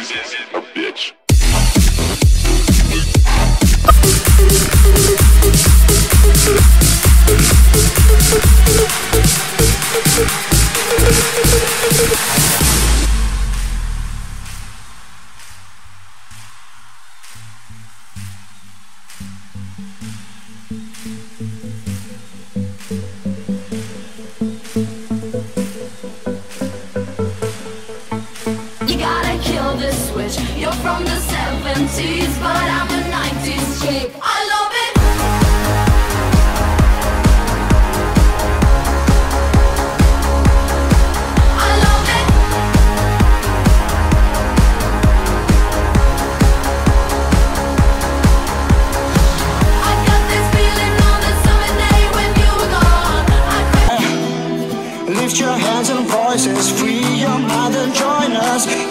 music. 80s, but I'm a 90s chick. I love it. I love it. I got this feeling on the summer day when you were gone. Lift your hands and voices, free your mind and join us.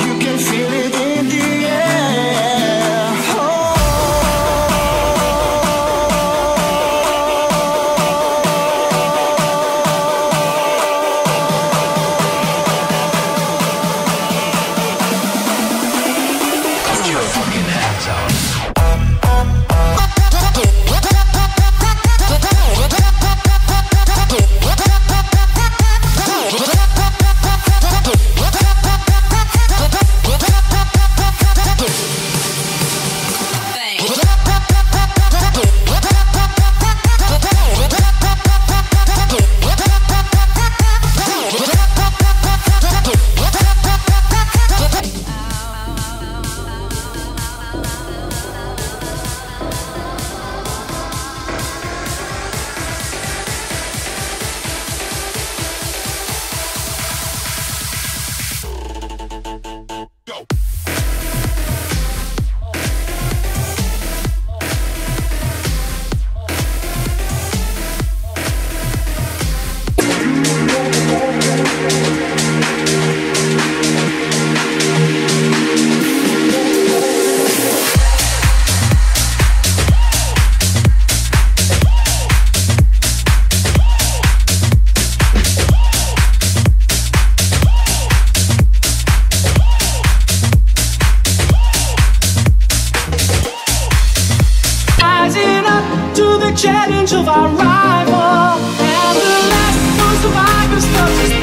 to the challenge of our rival. And the last one stops. stuff